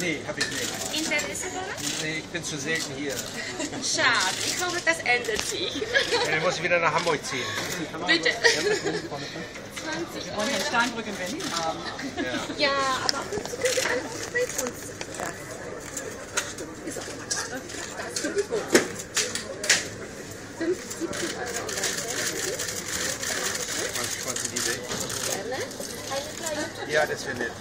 Nee, habe ich nicht. Interesse daran? Nee, ich bin zu selten hier. Schade, ich hoffe, das ändert sich. Ja, dann muss ich wieder nach Hamburg ziehen. Bitte. 20 wollen Herrn Steinbrück in Berlin haben. Ja, aber uns können Sie einfach bei uns. Ja. Ist auch Quatsch. Das ist die Quote. 5, 17 Euro. Was konnten die weg? Gerne. Eine kleine Ja, das wäre nett.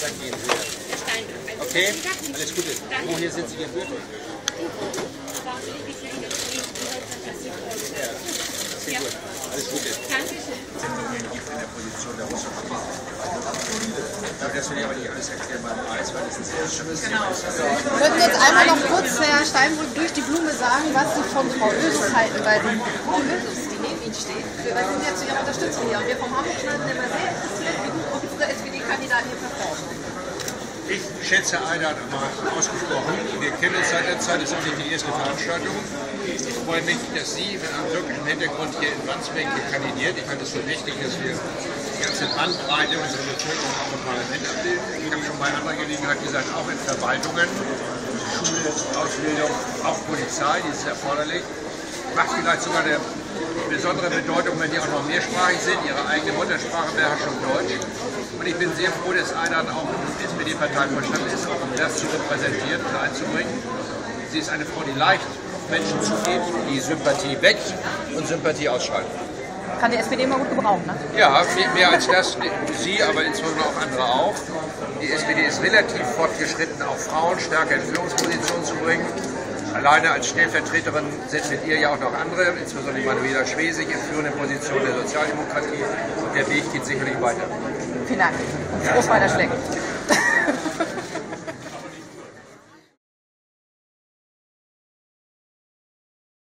Dann gehen wir. Okay, alles Gute. Danke. Woher sind Sie gebürtig? Ja, sehr gut. Alles Gute. Dankeschön. Sendungen gibt in der Position der Aber das will ich aber nicht alles erklären beim Eis, weil das ein sehr schönes Thema ist. Könnten jetzt einmal noch kurz, Herr Steinbrück, durch die Blume sagen, was Sie von Frau Ösus halten, weil die Frau Ösus, die neben Ihnen steht, Sie sind ja zu Ihrer Unterstützung hier. Und wir vom Hamburg sind immer sehr interessiert, wie gut unsere SPD-Kandidaten hier performen. Ich schätze mal ausgesprochen. Wir kennen uns seit der Zeit, das ist nicht die erste Veranstaltung. Ich freue mich, dass Sie mit einem türkischen Hintergrund hier in Wandsbek kandidiert. Ich halte es für wichtig, dass wir die ganze Bandbreite unserer Bevölkerung auch im Parlament abbilden. Ich habe schon bei anderer Gelegenheit gesagt, auch in Verwaltungen, Schule, Ausbildung, auch Polizei, die ist erforderlich. Macht vielleicht sogar eine besondere Bedeutung, wenn die auch noch mehrsprachig sind, ihre eigene Muttersprache Beherrschung Deutsch. Und ich bin sehr froh, dass Einheit auch im SPD-Parteivorstand ist, auch um das zu repräsentieren und einzubringen. Sie ist eine Frau, die leicht Menschen zugeht, die Sympathie weckt und Sympathie ausschaltet. Kann die SPD immer gut gebrauchen, ne? Ja, mehr, mehr als das, Sie, aber insbesondere auch andere auch. Die SPD ist relativ fortgeschritten, auch Frauen stärker in Führungspositionen zu bringen. Alleine als Stellvertreterin sind mit ihr ja auch noch andere, insbesondere Manuela Schwesig in führenden Positionen der Sozialdemokratie. Und der Weg geht sicherlich weiter. Vielen Dank. Und frohes Weiterschlägen.